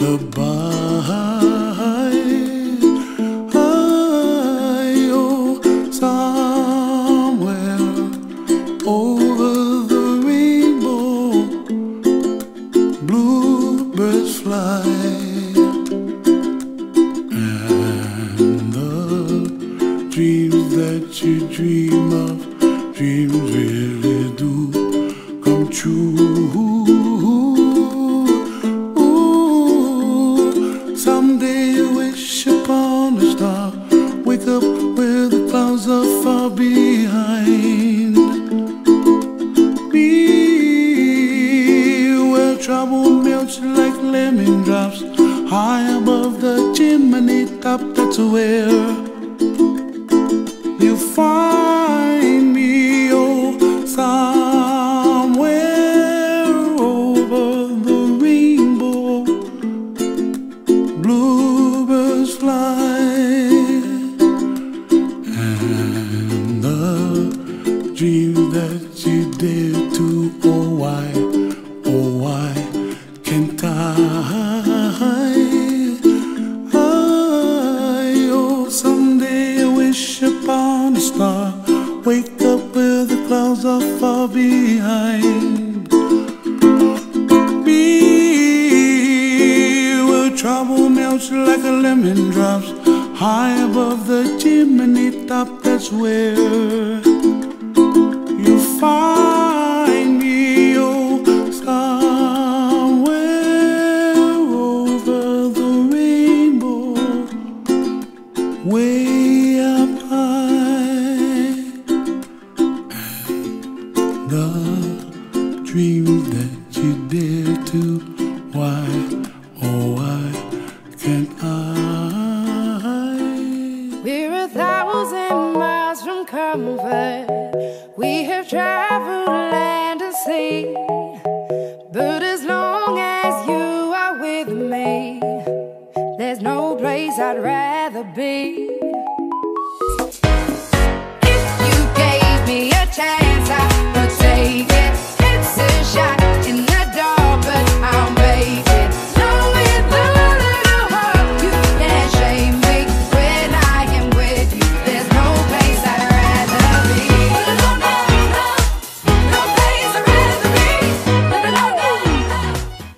lullaby. Oh, somewhere over the rainbow, bluebirds fly. And the dreams that you dream of, dreams really do come true. Lemon drops high above the chimney top. That's where you find me. Oh, somewhere over the rainbow, bluebirds fly, and the dreams that you melts like a lemon drops high above the chimney top. That's where you find me. Oh, somewhere over the rainbow, way up high, and the dreams that you dare to. Why, We have traveled land and sea, but as long as you are with me, there's no place I'd rather be. If you gave me a chance.